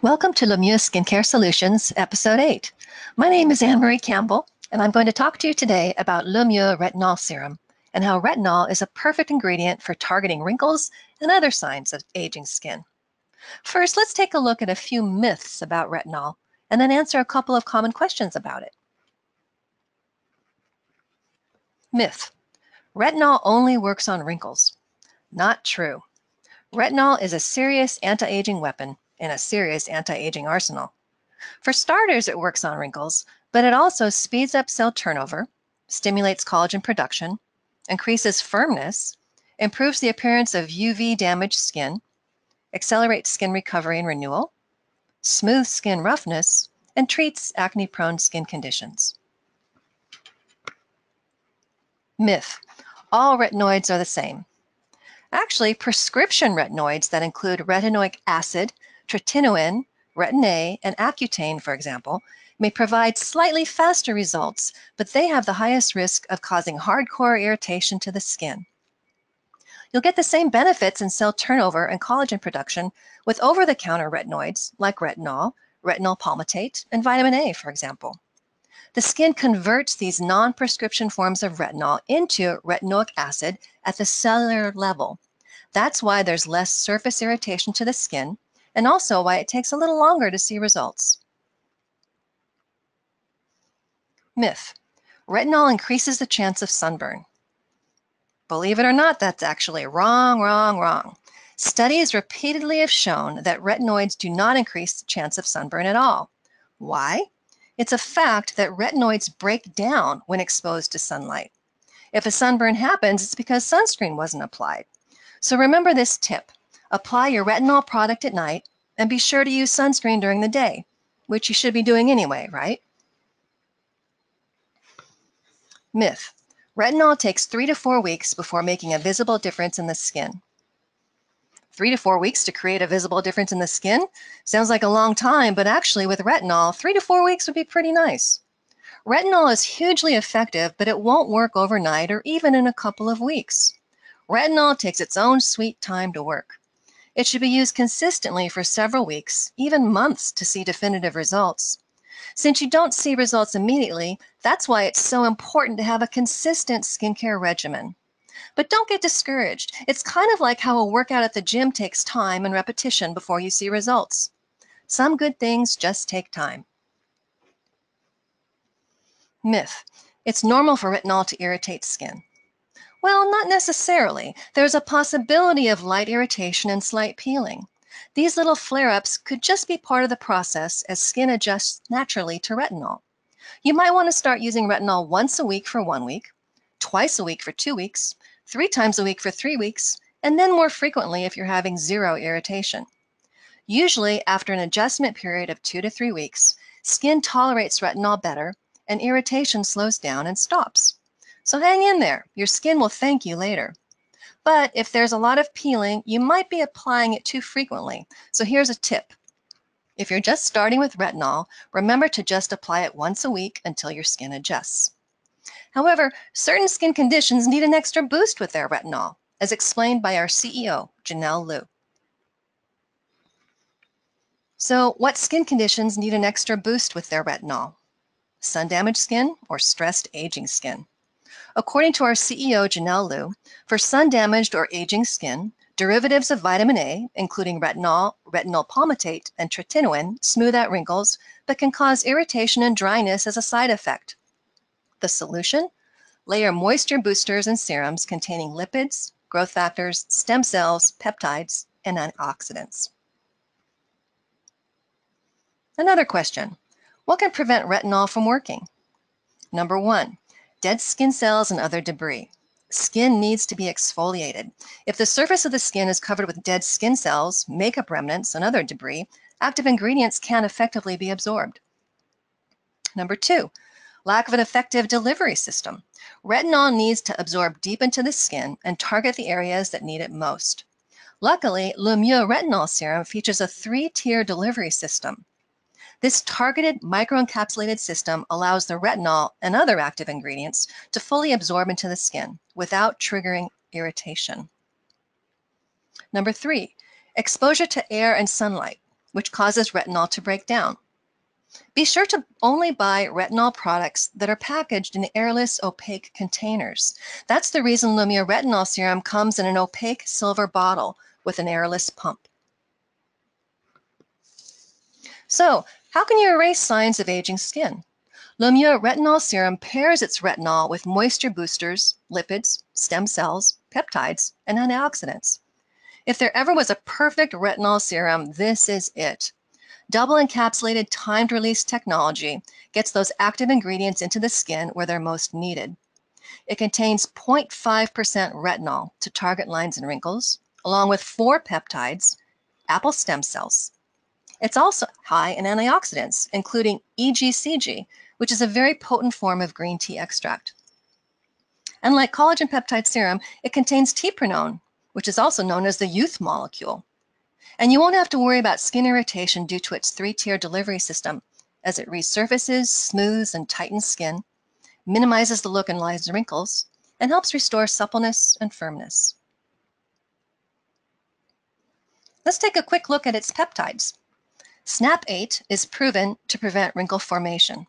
Welcome to Lemieux Skincare Solutions, Episode 8. My name is Anne Marie Campbell, and I'm going to talk to you today about Lemieux Retinol Serum and how retinol is a perfect ingredient for targeting wrinkles and other signs of aging skin. First, let's take a look at a few myths about retinol and then answer a couple of common questions about it. Myth Retinol only works on wrinkles. Not true. Retinol is a serious anti aging weapon in a serious anti-aging arsenal. For starters, it works on wrinkles, but it also speeds up cell turnover, stimulates collagen production, increases firmness, improves the appearance of UV damaged skin, accelerates skin recovery and renewal, smooths skin roughness, and treats acne prone skin conditions. Myth all retinoids are the same. Actually, prescription retinoids that include retinoic acid tretinoin, retin-A, and Accutane, for example, may provide slightly faster results, but they have the highest risk of causing hardcore irritation to the skin. You'll get the same benefits in cell turnover and collagen production with over-the-counter retinoids like retinol, retinyl palmitate, and vitamin A, for example. The skin converts these non-prescription forms of retinol into retinoic acid at the cellular level. That's why there's less surface irritation to the skin, and also why it takes a little longer to see results. Myth retinol increases the chance of sunburn. Believe it or not, that's actually wrong, wrong, wrong. Studies repeatedly have shown that retinoids do not increase the chance of sunburn at all. Why? It's a fact that retinoids break down when exposed to sunlight. If a sunburn happens, it's because sunscreen wasn't applied. So remember this tip. Apply your retinol product at night and be sure to use sunscreen during the day, which you should be doing anyway, right? Myth. Retinol takes three to four weeks before making a visible difference in the skin. Three to four weeks to create a visible difference in the skin? Sounds like a long time, but actually with retinol, three to four weeks would be pretty nice. Retinol is hugely effective, but it won't work overnight or even in a couple of weeks. Retinol takes its own sweet time to work. It should be used consistently for several weeks, even months, to see definitive results. Since you don't see results immediately, that's why it's so important to have a consistent skincare regimen. But don't get discouraged. It's kind of like how a workout at the gym takes time and repetition before you see results. Some good things just take time. Myth. It's normal for retinol to irritate skin. Well, not necessarily. There's a possibility of light irritation and slight peeling. These little flare-ups could just be part of the process as skin adjusts naturally to retinol. You might want to start using retinol once a week for one week, twice a week for two weeks, three times a week for three weeks, and then more frequently if you're having zero irritation. Usually, after an adjustment period of two to three weeks, skin tolerates retinol better and irritation slows down and stops. So hang in there. Your skin will thank you later. But if there's a lot of peeling, you might be applying it too frequently. So here's a tip. If you're just starting with retinol, remember to just apply it once a week until your skin adjusts. However, certain skin conditions need an extra boost with their retinol, as explained by our CEO, Janelle Liu. So what skin conditions need an extra boost with their retinol? Sun-damaged skin or stressed aging skin? According to our CEO, Janelle Liu, for sun-damaged or aging skin, derivatives of vitamin A, including retinol, retinyl palmitate, and tretinoin, smooth out wrinkles, but can cause irritation and dryness as a side effect. The solution? Layer moisture boosters and serums containing lipids, growth factors, stem cells, peptides, and antioxidants. Another question. What can prevent retinol from working? Number one, dead skin cells, and other debris. Skin needs to be exfoliated. If the surface of the skin is covered with dead skin cells, makeup remnants, and other debris, active ingredients can't effectively be absorbed. Number two, lack of an effective delivery system. Retinol needs to absorb deep into the skin and target the areas that need it most. Luckily, Lemieux Retinol Serum features a three-tier delivery system. This targeted microencapsulated system allows the retinol and other active ingredients to fully absorb into the skin without triggering irritation. Number three, exposure to air and sunlight, which causes retinol to break down. Be sure to only buy retinol products that are packaged in airless, opaque containers. That's the reason Lemieux retinol serum comes in an opaque silver bottle with an airless pump. So, how can you erase signs of aging skin? Lemieux retinol serum pairs its retinol with moisture boosters, lipids, stem cells, peptides, and antioxidants. If there ever was a perfect retinol serum, this is it. Double encapsulated timed release technology gets those active ingredients into the skin where they're most needed. It contains 0.5% retinol to target lines and wrinkles, along with four peptides, apple stem cells. It's also high in antioxidants, including EGCG, which is a very potent form of green tea extract. And like collagen peptide serum, it contains teprenone, which is also known as the youth molecule. And you won't have to worry about skin irritation due to its three-tier delivery system, as it resurfaces, smooths, and tightens skin, minimizes the look and lines and wrinkles, and helps restore suppleness and firmness. Let's take a quick look at its peptides. SNAP8 is proven to prevent wrinkle formation.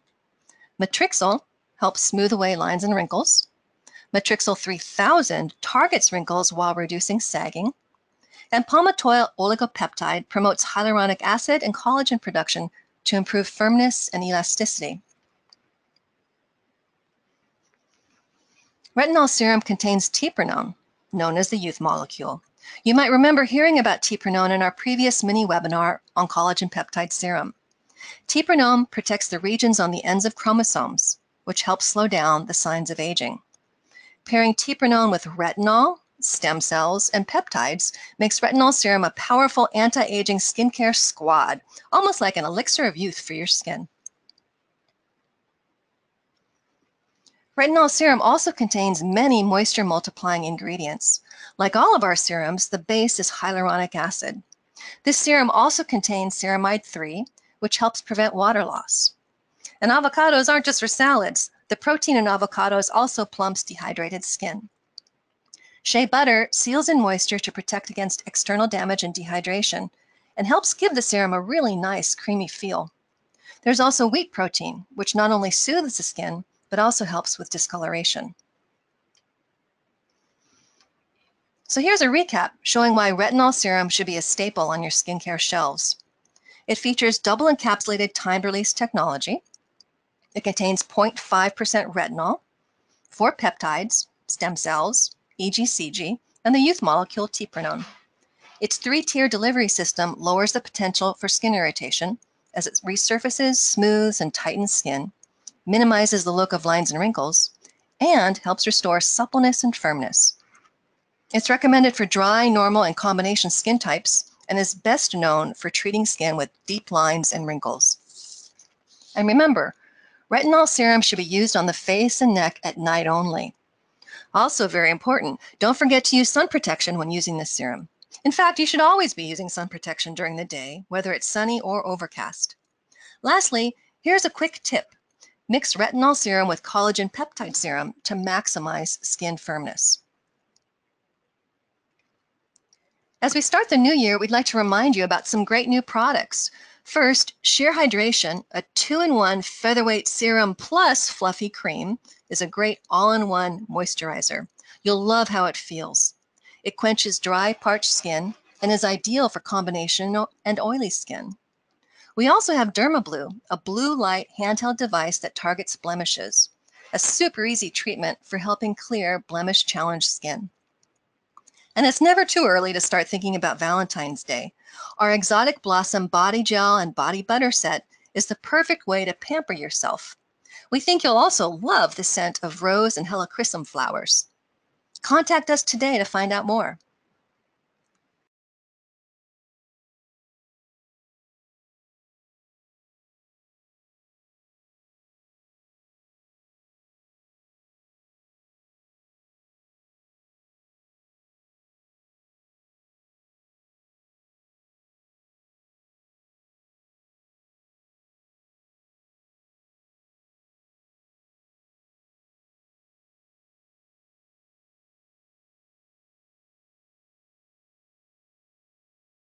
Matrixyl helps smooth away lines and wrinkles. Matrixyl 3000 targets wrinkles while reducing sagging. And palmitoyl oligopeptide promotes hyaluronic acid and collagen production to improve firmness and elasticity. Retinol serum contains teprenone, known as the youth molecule. You might remember hearing about teprenone in our previous mini webinar on collagen peptide serum. Teprenone protects the regions on the ends of chromosomes, which helps slow down the signs of aging. Pairing teprenone with retinol stem cells, and peptides makes retinol serum a powerful anti-aging skincare squad, almost like an elixir of youth for your skin. Retinol serum also contains many moisture multiplying ingredients. Like all of our serums, the base is hyaluronic acid. This serum also contains ceramide 3, which helps prevent water loss. And avocados aren't just for salads. The protein in avocados also plumps dehydrated skin. Shea butter seals in moisture to protect against external damage and dehydration and helps give the serum a really nice creamy feel. There's also wheat protein, which not only soothes the skin, but also helps with discoloration. So here's a recap showing why retinol serum should be a staple on your skincare shelves. It features double encapsulated time release technology. It contains 0.5% retinol, four peptides, stem cells, EGCG, and the youth molecule teprenone. Its three-tier delivery system lowers the potential for skin irritation as it resurfaces, smooths, and tightens skin, minimizes the look of lines and wrinkles, and helps restore suppleness and firmness. It's recommended for dry, normal, and combination skin types and is best known for treating skin with deep lines and wrinkles. And remember, retinol serum should be used on the face and neck at night only. Also very important, don't forget to use sun protection when using this serum. In fact, you should always be using sun protection during the day, whether it's sunny or overcast. Lastly, here's a quick tip. Mix retinol serum with collagen peptide serum to maximize skin firmness. As we start the new year, we'd like to remind you about some great new products. First, Sheer Hydration, a two-in-one featherweight serum plus fluffy cream, is a great all-in-one moisturizer. You'll love how it feels. It quenches dry, parched skin and is ideal for combination and oily skin. We also have DermaBlue, a blue light handheld device that targets blemishes, a super easy treatment for helping clear blemish challenged skin. And it's never too early to start thinking about Valentine's Day. Our Exotic Blossom Body Gel and Body Butter set is the perfect way to pamper yourself we think you'll also love the scent of rose and helichrysum flowers. Contact us today to find out more.